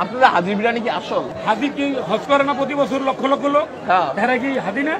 আপনারা হাজির বিরিয়ানি কি আসল? হাদি কি হজ করে না প্রতি বছর লক্ষ লক্ষ লোক? হ্যাঁ। কি হাদি না?